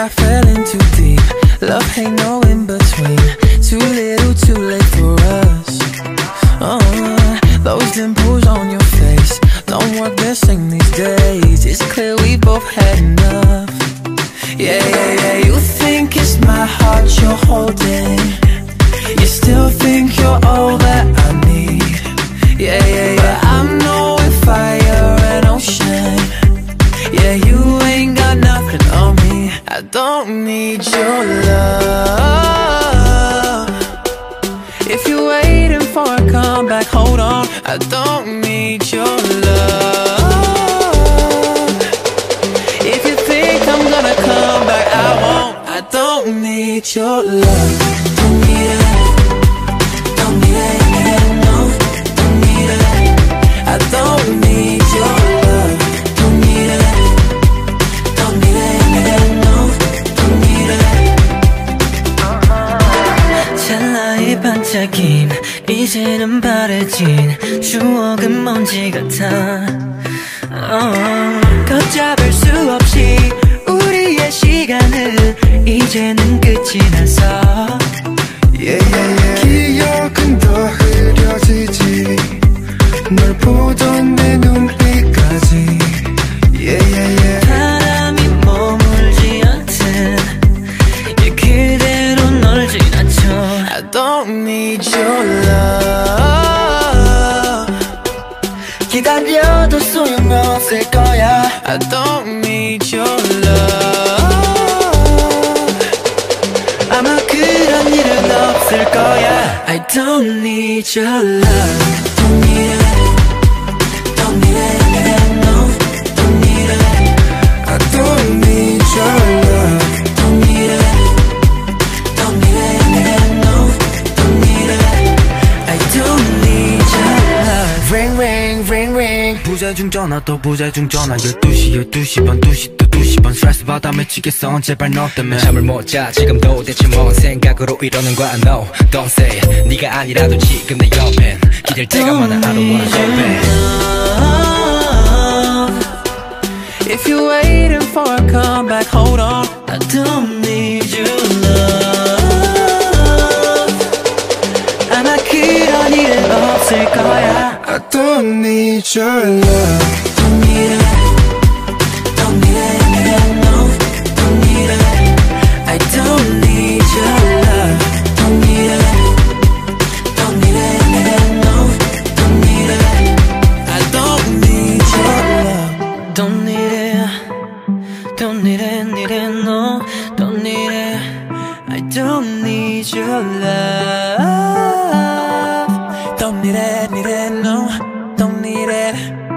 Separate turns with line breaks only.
I fell in too deep. Love ain't no in between. Too little, too late for us. Oh, those dimples on your face don't work the same these days. It's clear we both had enough. Yeah, yeah, yeah. You think it's my heart you're holding. You still think you're all that I need. Yeah, yeah, don't need your love. If you're waiting for a comeback, hold on. I don't need your love. If you think I'm gonna come back, I won't. I don't need your love. Don't need
이제는 바래진 추억은 먼지 같아 oh. 걷잡을 수 없이 우리의 시간은 이제는 끝이 났어
yeah, yeah, yeah. 기억은 더 흐려지지 널 보던 내 눈빛까지.
바람이 머물지 않든 예, 그대로 널 지나쳐
I don't need your love.
기다려도 소용없을 거야
I don't need your love.
아마 그런 일은 없을 거야 I don't need your love
부재중 전화 또 부재중 전화. 12시 12시 반 2시 또 2시 반. 스트레스 받아 미치겠어 제발 너 때문에.
잠을 못 자 지금 도 대체 뭔 생각으로 이러는 거야? No don't say 네가 아니라도 지금 내 옆엔. 기댈 때가 많아 I don't wanna go back.
If you're waiting for a comeback, hold on.
I don't need your love. 아마 그런 일은 없을 거야
I don't need your love
Don't need it. Don't need it. No, don't need it.
I don't need your love
Don't need it. Don't need it. No, don't need it. I don't need your love.
Don't need it Don't need it, need it, no Don't need it I don't need your love
it. No, don't need it.